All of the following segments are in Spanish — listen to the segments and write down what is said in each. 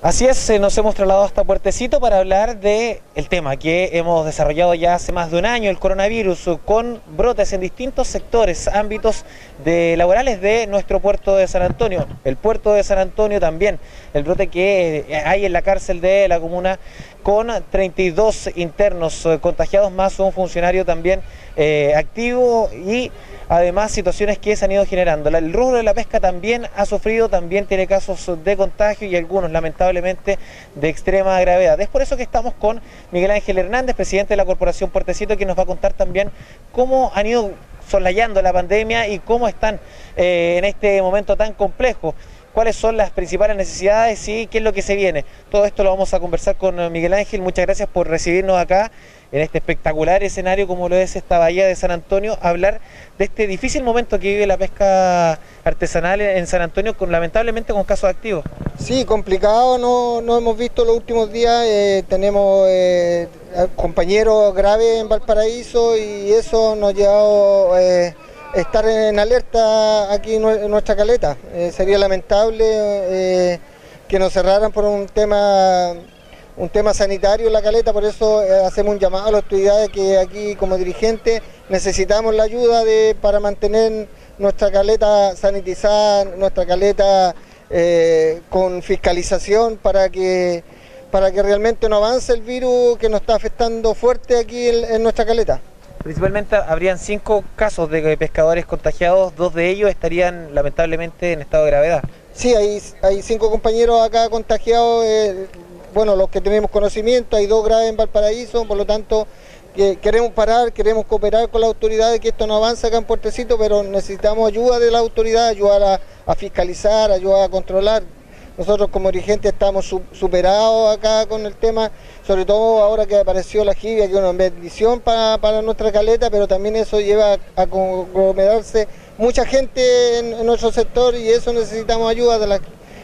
Así es, eh, nos hemos trasladado hasta Puertecito para hablar de el tema que hemos desarrollado ya hace más de un año, el coronavirus, con brotes en distintos sectores, ámbitos de laborales de nuestro puerto de San Antonio. El puerto de San Antonio también, el brote que eh, hay en la cárcel de la comuna con 32 internos eh, contagiados más un funcionario también activo y además situaciones que se han ido generando. El rubro de la pesca también ha sufrido, también tiene casos de contagio y algunos lamentablemente de extrema gravedad. Es por eso que estamos con Miguel Ángel Hernández, presidente de la Corporación Puertecito, que nos va a contar también cómo han ido soslayando la pandemia y cómo están eh, en este momento tan complejo cuáles son las principales necesidades y qué es lo que se viene. Todo esto lo vamos a conversar con Miguel Ángel. Muchas gracias por recibirnos acá en este espectacular escenario como lo es esta bahía de San Antonio, hablar de este difícil momento que vive la pesca artesanal en San Antonio, con, lamentablemente con casos activos. Sí, complicado, no, no hemos visto los últimos días, eh, tenemos eh, compañeros graves en Valparaíso y eso nos ha llevado eh, estar en alerta aquí en nuestra caleta. sería lamentable que nos cerraran por un tema un tema sanitario en la caleta, por eso eh, hacemos un llamado a las autoridades que aquí como dirigentes necesitamos la ayuda de, para mantener nuestra caleta sanitizada, nuestra caleta eh, con fiscalización para que, para que realmente no avance el virus que nos está afectando fuerte aquí en, nuestra caleta. Principalmente habrían cinco casos de pescadores contagiados, dos de ellos estarían lamentablemente en estado de gravedad. Sí, hay, cinco compañeros acá contagiados, eh, bueno, los que tenemos conocimiento, hay dos graves en Valparaíso, por lo tanto queremos parar, queremos cooperar con las autoridades, que esto no avanza acá en Puertecito, pero necesitamos ayuda de la autoridad, ayudar a, fiscalizar, ayudar a controlar. Nosotros como dirigentes estamos superados acá con el tema, sobre todo ahora que apareció la jibia, que es una bendición para, nuestra caleta, pero también eso lleva a conglomerarse mucha gente en, en nuestro sector y eso necesitamos ayuda de la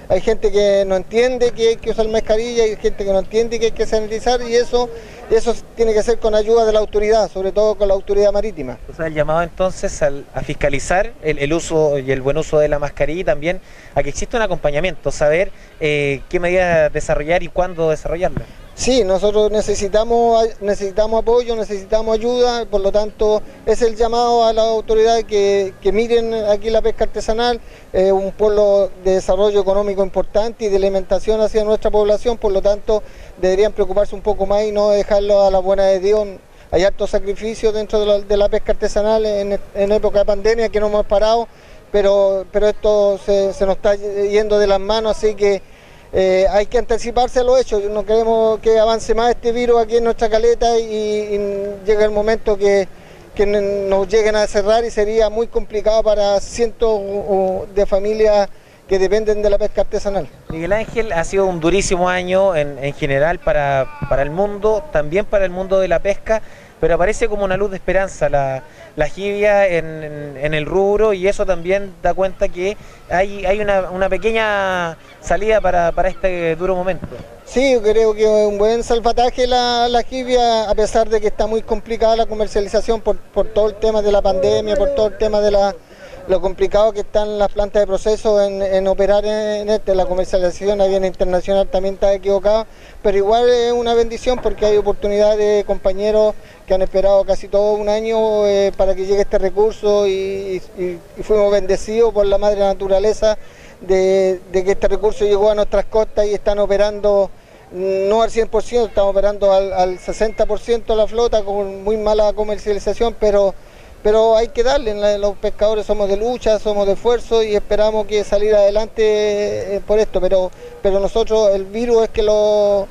hay gente que no entiende que hay que usar mascarilla, hay gente que no entiende que hay que sanitizar y eso, eso tiene que ser con ayuda de la autoridad, sobre todo con la autoridad marítima. O sea, el llamado entonces a fiscalizar el, uso y el buen uso de la mascarilla y también a que exista un acompañamiento, saber eh, qué medidas desarrollar y cuándo desarrollarlas. Sí, nosotros necesitamos, necesitamos apoyo, necesitamos ayuda, por lo tanto es el llamado a las autoridades que, miren aquí la pesca artesanal, es un pueblo de desarrollo económico importante y de alimentación hacia nuestra población, por lo tanto deberían preocuparse un poco más y no dejarlo a la buena de Dios. Hay altos sacrificios dentro de la, pesca artesanal en, época de pandemia que no hemos parado, pero, pero esto se nos está yendo de las manos, así que eh, hay que anticiparse a los hechos, no queremos que avance más este virus aquí en nuestra caleta y, llegue el momento que, nos lleguen a cerrar y sería muy complicado para cientos de familias que dependen de la pesca artesanal. Miguel Ángel, ha sido un durísimo año en, general para el mundo, también para el mundo de la pesca pero aparece como una luz de esperanza la, la jibia en, el rubro y eso también da cuenta que hay, hay una, pequeña salida para, este duro momento. Sí, yo creo que es un buen salvataje la, la jibia, a pesar de que está muy complicada la comercialización por, por todo el tema de la pandemia, por todo el tema de la lo complicado que están las plantas de proceso en, operar en, este, la comercialización a nivel internacional también está equivocada, pero igual es una bendición porque hay oportunidades de compañeros que han esperado casi todo un año eh, para que llegue este recurso y, fuimos bendecidos por la madre naturaleza de, que este recurso llegó a nuestras costas y están operando no al 100%, estamos operando al, al 60% la flota con muy mala comercialización, pero pero hay que darle, los pescadores somos de lucha, somos de esfuerzo y esperamos que salir adelante eh, por esto, pero, pero nosotros el virus es que lo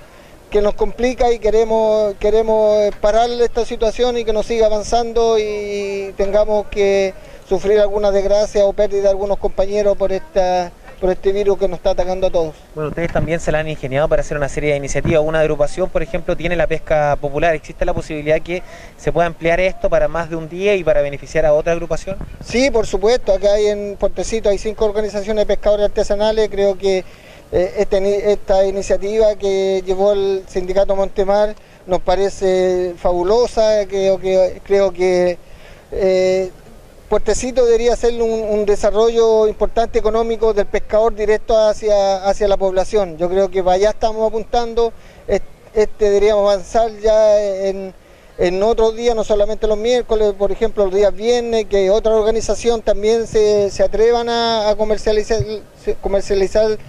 que nos complica y queremos, queremos parar esta situación y que nos siga avanzando y tengamos que sufrir alguna desgracia o pérdida de algunos compañeros por esta por este virus que nos está atacando a todos. Bueno, ustedes también se la han ingeniado para hacer una serie de iniciativas. Una agrupación, por ejemplo, tiene la pesca popular. ¿Existe la posibilidad que se pueda emplear esto para más de un día y para beneficiar a otra agrupación? Sí, por supuesto. Acá hay en Puertecito hay cinco organizaciones de pescadores artesanales. Creo que eh, este esta, iniciativa que llevó el sindicato Montemar nos parece fabulosa. Creo que, creo que eh, Puertecito debería ser un, desarrollo importante económico del pescador directo hacia, hacia la población. Yo creo que para allá estamos apuntando, este deberíamos avanzar ya en en otros días, no solamente los miércoles, por ejemplo, los días viernes, que otra organización también se, atrevan a, comercializar, comercializar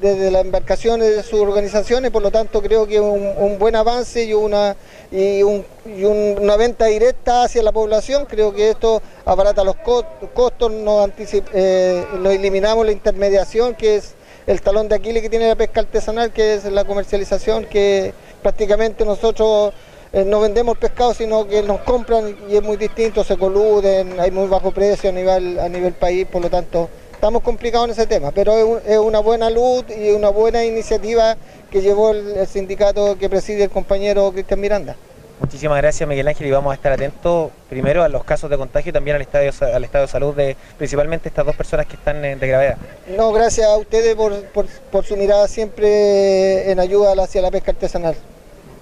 desde las embarcaciones de sus organizaciones, por lo tanto creo que es un, buen avance y una, y, una venta directa hacia la población, creo que esto abarata los costos, no eh, eliminamos la intermediación, que es el talón de Aquiles que tiene la pesca artesanal, que es la comercialización, que prácticamente nosotros eh, no vendemos pescado, sino que nos compran y es muy distinto, se coluden, hay muy bajo precio a nivel, a nivel país, por lo tanto estamos complicados en ese tema, pero es, una buena luz y una buena iniciativa que llevó el, sindicato que preside el compañero Cristian Miranda. Muchísimas gracias Miguel Ángel y vamos a estar atentos primero a los casos de contagio y también al, estadio, al estado de salud de principalmente estas dos personas que están de gravedad. No, gracias a ustedes por, por su mirada siempre en ayuda hacia la pesca artesanal.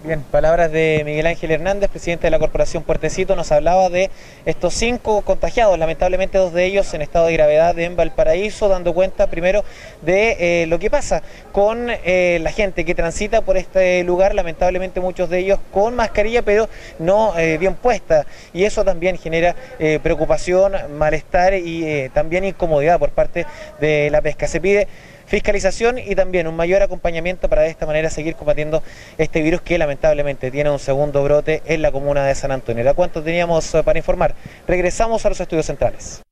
Bien, palabras de Miguel Ángel Hernández, presidente de la Corporación Puertecito, nos hablaba de estos cinco contagiados, lamentablemente dos de ellos en estado de gravedad en Valparaíso, dando cuenta primero de eh, lo que pasa con eh, la gente que transita por este lugar, lamentablemente muchos de ellos con mascarilla, pero no eh, bien puesta, y eso también genera preocupación, malestar y también incomodidad por parte de la pesca. Se pide fiscalización y también un mayor acompañamiento para de esta manera seguir combatiendo este virus que lamentablemente tiene un segundo brote en la comuna de San Antonio. ¿A cuánto teníamos eh, para informar? Regresamos a los estudios centrales.